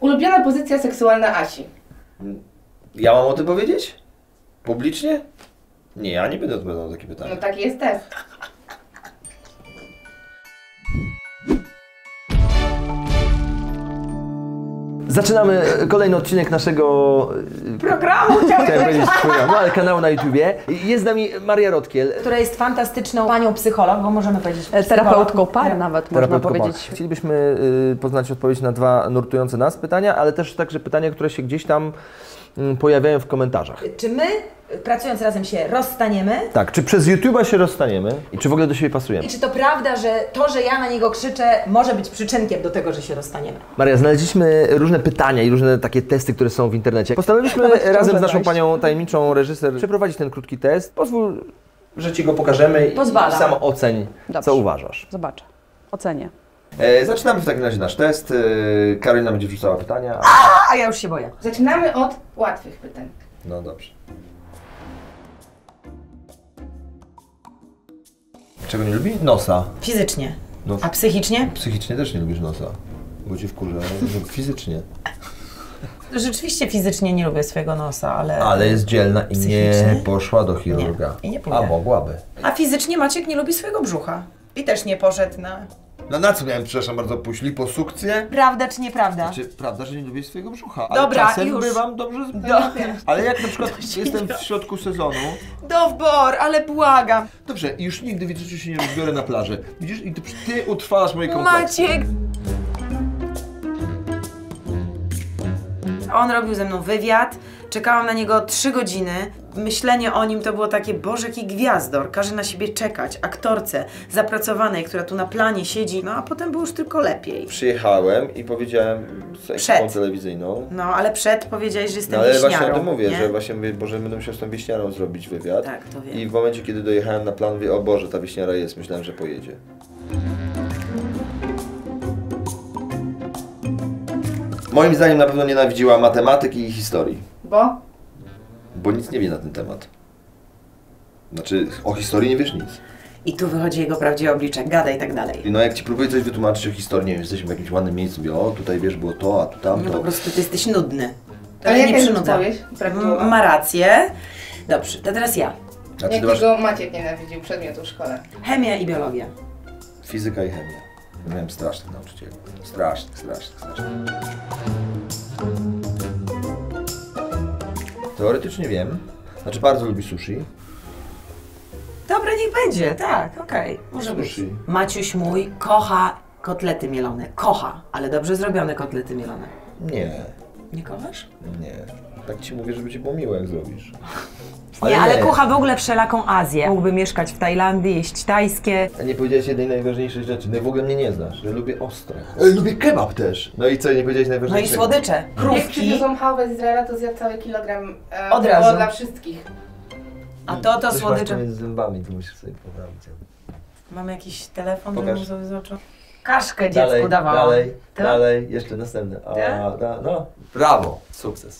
Ulubiona pozycja seksualna Asi. Ja mam o tym powiedzieć? Publicznie? Nie, ja nie będę odpowiadał na takie No pytania. taki jest test. Zaczynamy kolejny odcinek naszego Programu chciałem powiedzieć programu, ale kanału na YouTubie. Jest z nami Maria Rotkiel, która jest fantastyczną panią psycholog, bo możemy powiedzieć psycholog. Terapeutką par nawet można powiedzieć. par. Chcielibyśmy y, poznać odpowiedź na dwa nurtujące nas pytania, ale też także pytania, które się gdzieś tam mm, pojawiają w komentarzach. Czy my, pracując razem, się rozstaniemy? Tak, czy przez YouTube'a się rozstaniemy i czy w ogóle do siebie pasujemy? I czy to prawda, że to, że ja na niego krzyczę, może być przyczynkiem do tego, że się rozstaniemy? Maria, znaleźliśmy różne pytania i różne takie testy, które są w internecie. Postanowiliśmy razem z naszą panią tajemniczą reżyser przeprowadzić ten krótki test. Pozwól, że Ci go pokażemy i Pozwalam. sam oceń, Dobrze. co uważasz. Zobaczę. Ocenię. E, zaczynamy w takim razie nasz test. E, Karolina będzie wrzucała pytania. A, a ja już się boję. Zaczynamy od łatwych pytań. No dobrze. Czego nie lubi? Nosa. Fizycznie. No, A psychicznie? psychicznie też nie lubisz nosa. Bo Cię wkurza, fizycznie. Rzeczywiście fizycznie nie lubię swojego nosa, ale... Ale jest dzielna i nie poszła do chirurga. Nie, i nie pójdę. A mogłaby. A fizycznie Maciek nie lubi swojego brzucha. I też nie poszedł na... No na co miałem, przepraszam bardzo, pójść liposukcję? Prawda czy nieprawda? Znaczy, prawda, że nie lubię swojego brzucha, ale Dobra, czasem już. bywam dobrze z... Dobra. Ale jak na przykład jestem w środku sezonu, Dowbor, ale błagam. dobrze, i już nigdy w życiu się nie rozbiorę na plaży. Widzisz, i ty, ty utrwalasz moje kompleksy. Maciek! On robił ze mną wywiad, czekałam na niego trzy godziny. Myślenie o nim to było takie, Boże, jaki gwiazdor, każe na siebie czekać, aktorce zapracowanej, która tu na planie siedzi, no a potem było już tylko lepiej. Przyjechałem i powiedziałem z ekipą Przed. telewizyjną. No, ale przed powiedziałeś, że jestem No ale właśnie o tym mówię, nie? że właśnie mówię, Boże, będę musiał z tą wieśniarą zrobić wywiad. Tak, to wiem. I w momencie, kiedy dojechałem na plan, mówię, o Boże, ta wieśniara jest, myślałem, że pojedzie. Moim zdaniem na pewno nienawidziła matematyki i historii, Bo? bo nic nie wie na ten temat. Znaczy, o historii nie wiesz nic. I tu wychodzi jego prawdziwe oblicze, gada i tak dalej. I no jak ci próbuję coś wytłumaczyć o historii, nie wiem, jesteśmy w jakimś ładnym miejscu, mówię, o tutaj wiesz, było to, a tu No tamto. po prostu ty jesteś nudny. To Ale mnie jakie przynudza. Ma rację. Dobrze, to teraz ja. Znaczy, ty masz Jakiego Maciek nienawidził przedmiotu w szkole? Chemia i biologia. fizyka i chemia. Miałem strasznych nauczycieli. Strasznych, strasznych, strasznych. Teoretycznie wiem. Znaczy bardzo lubi sushi. Dobra, niech będzie, tak, okej, może być. Sushi. Maciuś mój kocha kotlety mielone. Kocha, ale dobrze zrobione kotlety mielone. Nie, Nie kochasz? nie. Tak ci mówię, żeby ci było miło, jak zrobisz. Nie, ale kocha w ogóle wszelaką Azję. Mógłby mieszkać w Tajlandii, jeść tajskie. A nie powiedziałeś jednej najważniejszej rzeczy. No i w ogóle mnie nie znasz, że lubię ostre. Ej, lubię kebab też. No i co, nie powiedziałeś No i najważniejszego? słodycze. Jak Krówki. przywiozą hałwę z Izraela, to zjadł cały kilogram e, Od to razu. było dla wszystkich. A to, to Coś masz słodycze. pomiędzy zębami, to musisz sobie poprawić. Mamy jakiś telefon, Pokaż. żeby mu sobie zobaczył. Kaszkę dziecku dawałam. dalej, Tak? dalej, jeszcze następne. A, Tak? da, no, brawo, sukces.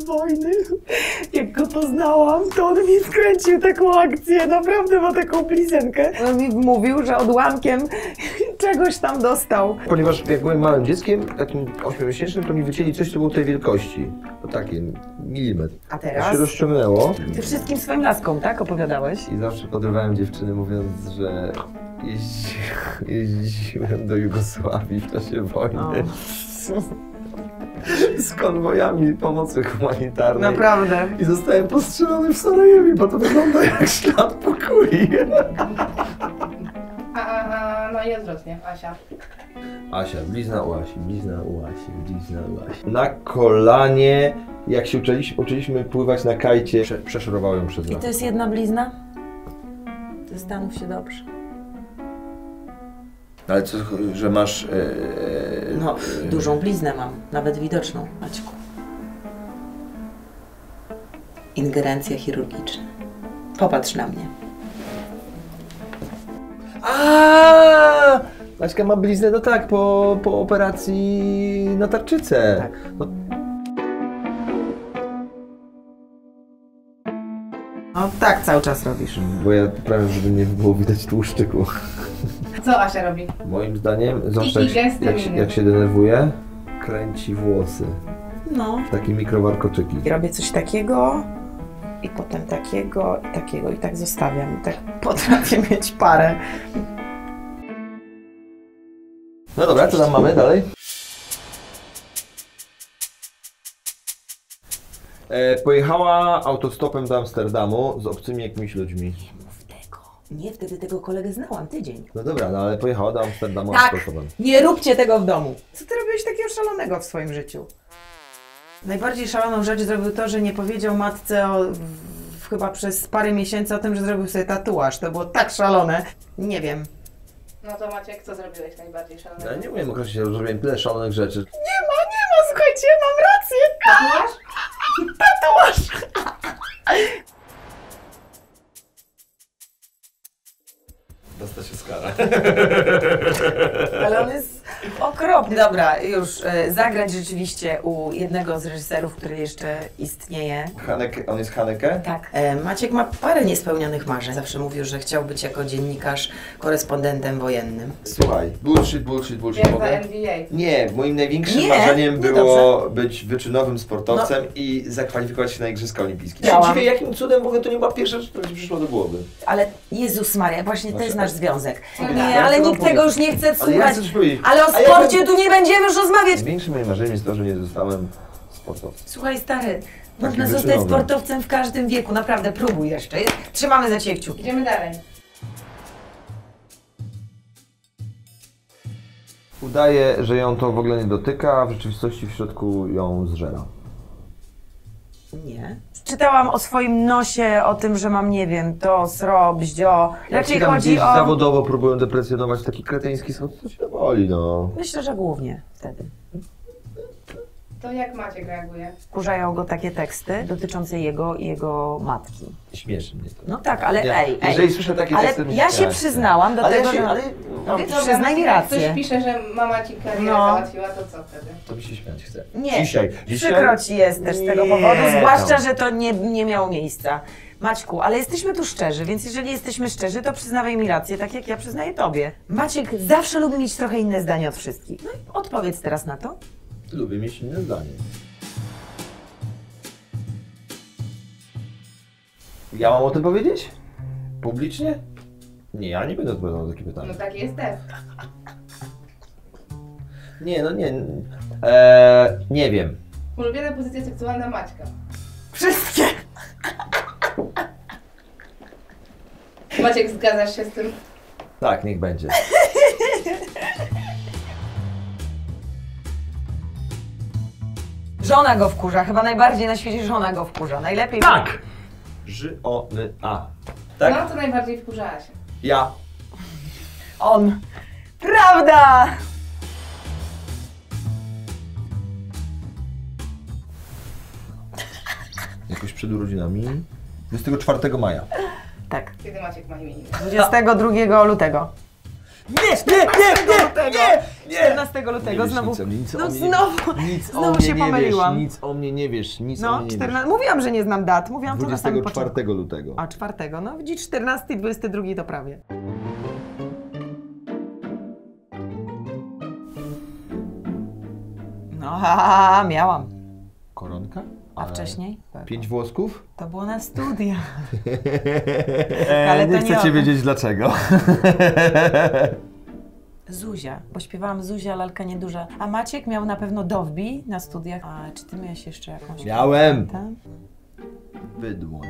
Z wojny. Jak go poznałam, to on mi wkręcił taką akcję. Naprawdę ma taką blizenkę. On mi mówił, że odłamkiem czegoś tam dostał. Ponieważ jak byłem małym dzieckiem, takim 8-miesięcznym, to mi wycięli coś, co było tej wielkości. To takie, milimetr. A To teraz? się rozciągnęło Ty wszystkim swoim laskom, tak? Opowiadałeś? i zawsze podrywałem dziewczyny mówiąc, że jeździ, jeździłem do Jugosławii w czasie wojny. Z konwojami pomocy humanitarnej. Naprawdę. I zostałem postrzelony w Sarajewie, bo to wygląda jak ślad po kuli. A, a, a no i odwrotnie, Asia. Asia, blizna u Asi, blizna u Asi, blizna u Asi. Na kolanie, jak się uczyliśmy, uczyliśmy pływać na kajcie, prze, przeszorowałem przez I to jest jedna blizna? To stanów się dobrze. Ale co, że masz... E, No, dużą bliznę mam, nawet widoczną, Maćku. Ingerencja chirurgiczna. Popatrz na mnie. A, Maćka ma bliznę, no tak, po, po operacji na tarczycę. Tak. No, No tak cały czas robisz. bo ja prawie, żeby nie było widać tłuszczyku. Co Asia robi? Moim zdaniem, I jak, jak, jak się denerwuje, kręci włosy. No. Takie mikrowarkoczyki. I robię coś takiego i potem takiego i takiego i tak zostawiam. I tak potrafię mieć parę. No dobra, co tam mamy dalej? E, pojechała autostopem do Amsterdamu z obcymi jakimiś ludźmi. Nie, wtedy tego kolegę znałam tydzień. No dobra, no ale pojechała do Amsterdamu Tak. autostopem. Nie róbcie tego w domu. Co ty robiłeś takiego szalonego w swoim życiu? Najbardziej szaloną rzecz zrobił to, że nie powiedział matce o, w, chyba przez parę miesięcy o tym, że zrobił sobie tatuaż. To było tak szalone. Nie wiem. No to Maciek, co zrobiłeś najbardziej No, szalonego? ja nie umiem określić, że zrobiłem tyle szalonych rzeczy. Nie ma, nie ma, słuchajcie, mam rację. Tatuaż? Tatuaż. Dosta się skara. Ale on jest okropny. Dobra, już e, zagrać rzeczywiście u jednego z reżyserów, który jeszcze istnieje. Haneke, on jest Haneke? Tak. E, Maciek ma parę niespełnionych marzeń. Zawsze mówił, że chciał być jako dziennikarz korespondentem wojennym. Słuchaj, bullshit, bullshit, bullshit. Jak Mogę? NBA. Nie, moim największym Nie, marzeniem nie było być wyczynowym sportowcem i zakwalifikować się na Igrzyska Olimpijskie. Ja się Chciałam. dziwię, jakim cudem w ogóle to nie była pierwsza rzecz, która mi przyszła do głowy. Ale Jezus Maria, właśnie to Znaczy, jest nasz związek. tak. Nie, ale nikt tego powiedzieć. już nie chce Ale ja słuchać. chcę coś powiedzieć. Ale o sporcie tu nie będziemy już rozmawiać. Największym moim marzeniem jest to, że nie zostałem sportowcem. Słuchaj stary, można zostać sportowcem w każdym wieku. Naprawdę, próbuj jeszcze. Trzymamy za ciebie kciuki. Idziemy dalej. Udaje, że ją to w ogóle nie dotyka, a w rzeczywistości w środku ją zżera. Nie. Czytałam o swoim nosie, o tym, że mam, nie wiem, to, sro, bździo. Raczej tam chodzi gdzieś o... zawodowo próbują deprecjonować taki kretyński sposób, to się boli, no. Myślę, że głównie wtedy. To jak Maciek reaguje? Wkurzają go takie teksty dotyczące jego i jego matki. Śmieszy mnie to. No tak, ale Ja- ej, ej. jeżeli słyszę takie ale teksty, ja myślę, się tak, przyznałam do ale tego, ja się, że... ale No, no, przyznaj mi jak ktoś rację. pisze, że mama ci karierę No. załatwiła, to co wtedy? to mi się śmiać chce. Nie, Dzisiaj, dzisiaj... przykro ci jest też z tego powodu, zwłaszcza, że to nie, nie miało miejsca. Maćku, ale jesteśmy tu szczerzy, więc jeżeli jesteśmy szczerzy, to przyznawaj mi rację, tak jak ja przyznaję tobie. Maciek zawsze lubi mieć trochę inne zdanie od wszystkich. No i odpowiedz teraz na to. Lubię mieć inne zdanie. Ja mam o tym powiedzieć? Publicznie? Nie, ja nie będę odpowiadał na takie No pytanie. taki jest def. Nie, no nie. Eee, nie wiem. Ulubiona pozycja seksualna Maćka. Wszystkie! Maciek, zgadzasz się z tym? Tak, niech będzie. Żona go wkurza, chyba najbardziej na świecie żona go wkurza. Najlepiej... Tak! Ży, o, ny, a. Tak? No to najbardziej wkurzała się. Ja. On. Prawda! Jakoś przed urodzinami. 24 maja. Tak. Kiedy Maciek ma imieniny? 22 lutego. Nie, nie, nie, nie, nie, nie! 14 lutego znowu. Nic, o mnie, nic No o mnie znowu. Nic znowu o mnie się nie pomyliłam. Wiesz, nic o mnie nie wiesz, nic o No, mnie nie 14. Mówiłam, że nie znam dat. Mówiłam to na samym początku. 24 lutego. A 4. No widzisz, 14 i 22 to prawie. No, ha, miałam. Koronka? A wcześniej? Pięć włosków? To było na studiach. Eee, Ale nie chcecie o wiedzieć dlaczego. Zuzia, bo śpiewałam Zuzia, lalka nieduża. A Maciek miał na pewno Dowbi na studiach. A czy ty miałeś jeszcze jakąś? Miałem. Tak? Bydło.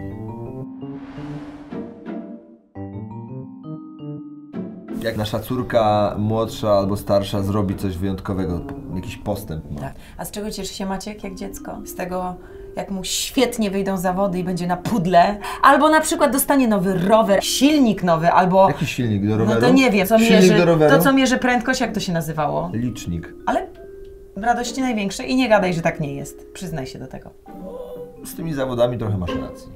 Jak nasza córka młodsza albo starsza zrobi coś wyjątkowego, jakiś postęp ma. Tak. A z czego cieszy się Maciek jak dziecko? Z tego, jak mu świetnie wyjdą zawody i będzie na pudle? Albo na przykład dostanie nowy rower, silnik nowy, albo... Jaki silnik do roweru? No to nie wiem, co silnik mierzy, do roweru? to co mierzy prędkość, jak to się nazywało? Licznik. Ale radości największe i nie gadaj, że tak nie jest. Przyznaj się do tego. Z tymi zawodami trochę masz racji.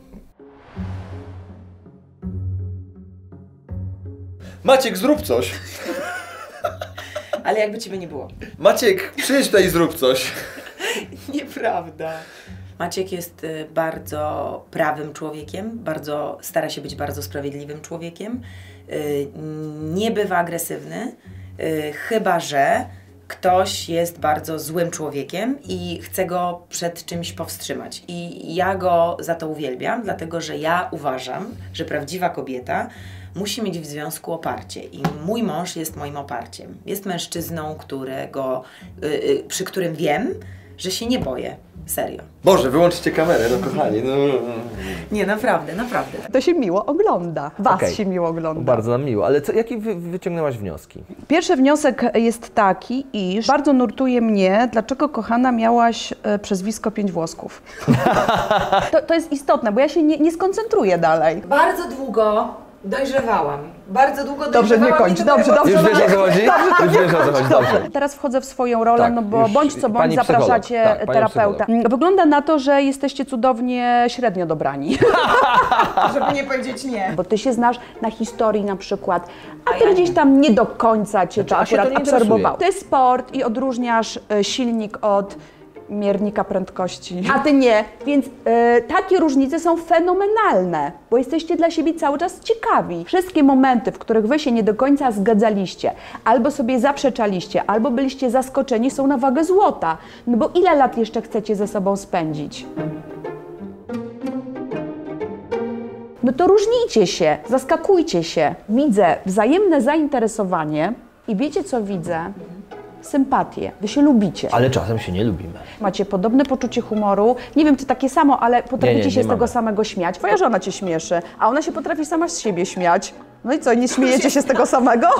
Maciek, zrób coś! Ale jakby ciebie nie było. Maciek, przyjdź tutaj i zrób coś! Nieprawda. Maciek jest y, bardzo prawym człowiekiem, bardzo stara się być bardzo sprawiedliwym człowiekiem y, nie bywa agresywny, y, chyba że ktoś jest bardzo złym człowiekiem i chce go przed czymś powstrzymać. I ja go za to uwielbiam, dlatego że ja uważam, że prawdziwa kobieta musi mieć w związku oparcie. I mój mąż jest moim oparciem. Jest mężczyzną, którego, przy którym wiem, że się nie boję. Serio. Boże, wyłączcie kamerę, no kochani. No. Nie, naprawdę, naprawdę. To się miło ogląda. Was Okej. się miło ogląda. Bardzo nam miło, ale co, jakie wy, wyciągnęłaś wnioski? Pierwszy wniosek jest taki, iż bardzo nurtuje mnie, dlaczego kochana miałaś e, przezwisko pięć włosków. To, to jest istotne, bo ja się nie, nie skoncentruję dalej. Bardzo długo dojrzewałam. Bardzo długo Dobrze, nie dojrzewałam kończ, i dopiero- dobrze, dobrze. Już wiesz o co chodzi? Już wiesz o co chodzi, dobrze. Teraz wchodzę w swoją rolę, Tak, no bo bądź co bądź zapraszacie tak, terapeuta. psycholog. Wygląda na to, że jesteście cudownie średnio dobrani. Żeby nie powiedzieć nie. Bo ty się znasz na historii na przykład, a A ty ja gdzieś nie. tam nie do końca cię to Znaczy, to akurat nie interesuje. To jest sport i odróżniasz e, silnik od miernika prędkości. A ty nie, więc e, takie różnice są fenomenalne, bo jesteście dla siebie cały czas ciekawi. Wszystkie momenty, w których wy się nie do końca zgadzaliście, albo sobie zaprzeczaliście, albo byliście zaskoczeni, są na wagę złota. No bo ile lat jeszcze chcecie ze sobą spędzić? No to różnijcie się, zaskakujcie się. Widzę wzajemne zainteresowanie i wiecie co widzę? Sympatię. Wy się lubicie. Ale czasem się nie lubimy. Macie podobne poczucie humoru. Nie wiem, czy takie samo, ale potraficie Nie, nie, się nie z tego mamy. samego śmiać. Twoja żona cię śmieszy, a ona się potrafi sama z siebie śmiać. No i co, nie śmiejecie się z tego samego?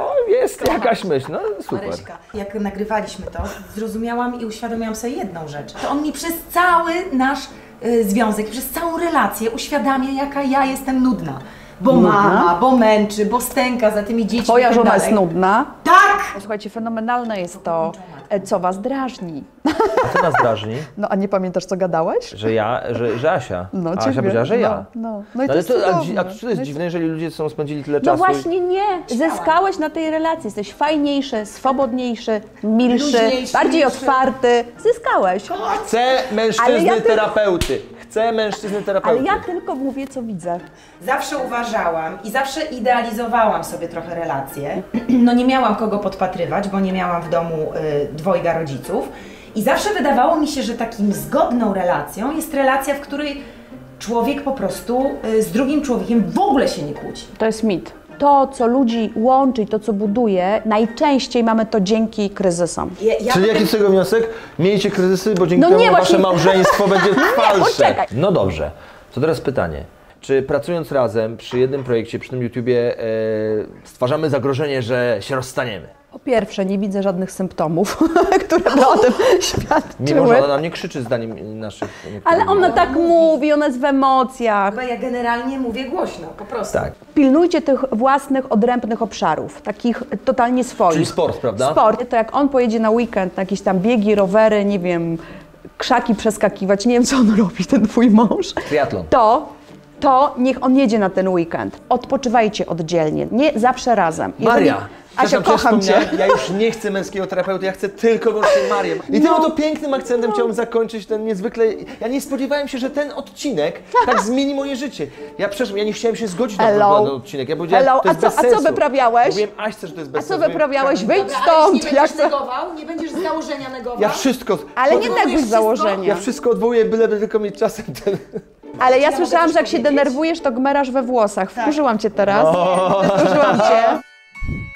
O, jest jakaś myśl, no super. Maryśka, jak nagrywaliśmy to, zrozumiałam i uświadomiłam sobie jedną rzecz. To on mi przez cały nasz y, związek, przez całą relację uświadamia, jaka ja jestem nudna. Bo mama, bo męczy, bo stęka za tymi dziećmi. Twoja tak żona dalej. jest nudna. Tak! Słuchajcie, fenomenalne jest to, e, co was drażni. A co nas drażni? No a nie pamiętasz, co gadałeś? Że ja, że, że Asia. No, a Asia powiedziała, że ja. No, no. No i to ale jest to, a, a to jest No dziwne, jeżeli ludzie są spędzili tyle No czasu. właśnie nie. Zyskałeś na tej relacji. Jesteś fajniejszy, swobodniejszy, milszy, bardziej milszy. otwarty. Zyskałeś. Chcę mężczyzny Ale ja terapeuty. Chcę mężczyzny terapeuty. Ale ja tylko mówię, co widzę. Zawsze uważałam i zawsze idealizowałam sobie trochę relacje. No nie miałam kogo podpatrywać, bo nie miałam w domu y, dwojga rodziców. I zawsze wydawało mi się, że takim zgodną relacją jest relacja, w której człowiek po prostu y, z drugim człowiekiem w ogóle się nie kłóci. To jest mit. To, co ludzi łączy i to, co buduje, najczęściej mamy to dzięki kryzysom. Ja, ja Czyli jaki z tego wniosek? Miejcie kryzysy, bo dzięki No temu nie, wasze właśnie- małżeństwo będzie trwalsze. poczekaj. No dobrze. To teraz pytanie. Czy pracując razem przy jednym projekcie, przy tym YouTubie, e, stwarzamy zagrożenie, że się rozstaniemy? Po pierwsze, nie widzę żadnych symptomów, które by o tym świadczyły. Mimo, że ona na mnie krzyczy zdaniem naszych Ale ona tak mówi, ona jest w emocjach. Chyba ja generalnie mówię głośno, po prostu. Tak. Pilnujcie tych własnych, odrębnych obszarów, takich totalnie swoich. Czyli sport, prawda? Sport. To jak on pojedzie na weekend, na jakieś tam biegi, rowery, nie wiem, krzaki przeskakiwać, nie wiem co on robi, ten twój mąż, Triatlon. to, to niech on jedzie na ten weekend. Odpoczywajcie oddzielnie, nie zawsze razem. Jeżeli- Maria! Asia, kocham cię. Ja już nie chcę męskiego terapeuty, ja chcę tylko wyłącznie Marię. I tym No. oto pięknym akcentem chciałem zakończyć ten niezwykle... Ja nie spodziewałem się, że ten odcinek tak zmieni moje życie. Ja przepraszam, ja nie chciałem się zgodzić na Hello. ten odcinek. Ja powiedziałem, Hello, to jest a co- bez a co sensu. wyprawiałeś? Mówiłem Aśce, że to jest bez A co sensu. wyprawiałeś? Wyjdź Dobra, stąd! nie Ja będziesz negował, nie będziesz z założenia negował. Ja wszystko... Ale nie neguj wszystko? założenia. Ja wszystko odwołuję, byleby tylko mieć czasem ten... Ale ja mogę słyszałam, że jak się powiedzieć? denerwujesz, to gmerasz we włosach. Wkurzyłam cię teraz. Wkurzyłam cię.